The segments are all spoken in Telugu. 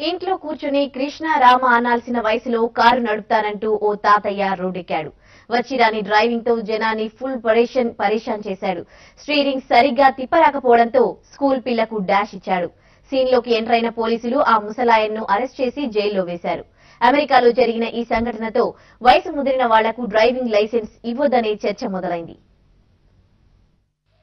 ఇంట్లో కూర్చుని కృష్ణ రామ అనాల్సిన వయసులో కారు నడుపుతానంటూ ఓ తాతయ్య రోడ్డెక్కాడు. వచ్చిరాని డ్రైవింగ్తో జనాన్ని ఫుల్ పరేషన్ పరేషాన్ చేశాడు. స్టీరింగ్ సరిగ్గా తిప్పరాకపోవడంతో స్కూల్ పిల్లకు డాష్ ఇచ్చాడు. సీన్లోకి ఎంటర్ అయిన పోలీసులు ఆ ముసలాయన్ను అరెస్ట్ చేసి జైల్లో వేశారు. అమెరికాలో జరిగిన ఈ సంఘటనతో వయసు ముదిరిన వాళ్ళకు డ్రైవింగ్ లైసెన్స్ ఇవ్వదనే చర్చ మొదలైంది.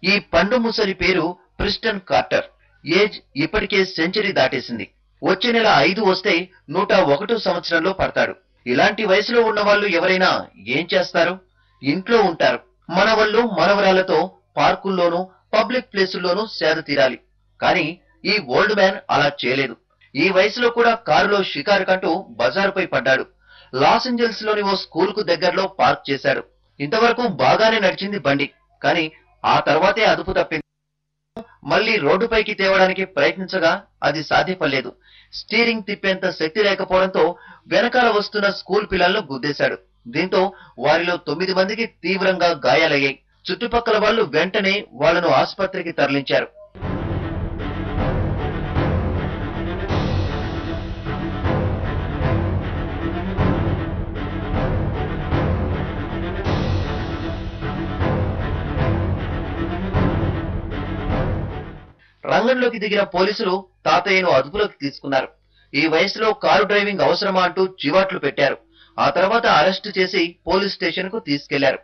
ఈ పండు ముసలి పేరు ప్రిస్టన్ కార్టర్. ఏజ్ ఇప్పటికే సెంచరీ దాటేసింది. వచ్చే నెల ఐదు వస్తే నూట ఒకటో సంవత్సరంలో పడతాడు. ఇలాంటి వయసులో ఉన్న వాళ్ళు ఎవరైనా ఏం చేస్తారు? ఇంట్లో ఉంటారు. మనవళ్ళు మనవరాలతో పార్కుల్లోనూ పబ్లిక్ ప్లేసుల్లోనూ సేద తీరాలి. కానీ ఈ ఓల్డ్ మ్యాన్ అలా చేయలేదు. ఈ వయసులో కూడా కారులో షికారు కంటూ బజారుపై పడ్డాడు. లాస్ ఏంజల్స్లోని ఓ స్కూల్కు దగ్గరలో పార్క్ చేశాడు. ఇంతవరకు బాగానే నడిచింది బండి. కానీ ఆ తర్వాతే అదుపు తప్పింది. మళ్ళీ రోడ్డుపైకి తేవడానికి ప్రయత్నించగా అది సాధ్యపడలేదు. స్టీరింగ్ తిప్పేంత శక్తి లేకపోవడంతో వెనకాల వస్తున్న స్కూల్ పిల్లలను గుద్దేశాడు. దీంతో వారిలో తొమ్మిది మందికి తీవ్రంగా గాయాలయ్యాయి. చుట్టుపక్కల వాళ్ళు వెంటనే వాళ్ళను ఆసుపత్రికి తరలించారు. రంగంలోకి దిగిన పోలీసులు తాతయ్యను అదుపులోకి తీసుకున్నారు. ఈ వయసులో కారు డ్రైవింగ్ అవసరమా అంటూ చివాట్లు పెట్టారు. ఆ తర్వాత అరెస్టు చేసి పోలీస్ స్టేషన్కు తీసుకెళ్ళారు.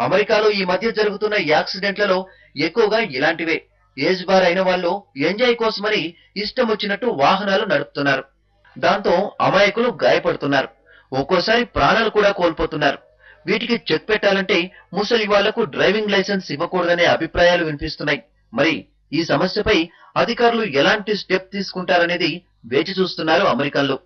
అమెరికాలో ఈ మధ్య జరుగుతున్న యాక్సిడెంట్లలో ఎక్కువగా ఇలాంటివే. ఏజ్ బార్ అయిన వాళ్ళు ఎంజాయ్ కోసమని ఇష్టం వచ్చినట్టు వాహనాలు నడుపుతున్నారు. దాంతో అమాయకులు గాయపడుతున్నారు. ఒక్కోసారి ప్రాణాలు కూడా కోల్పోతున్నారు. వీటికి చెక్ పెట్టాలంటే ముసలి వాళ్ళకు డ్రైవింగ్ లైసెన్స్ ఇవ్వకూడదనే అభిప్రాయాలు వినిపిస్తున్నాయి. మరి ఈ సమస్యపై అధికారులు ఎలాంటి స్టెప్ తీసుకుంటారనేది వేచి చూస్తున్నారు అమెరికన్లు.